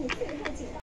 你是不是警告？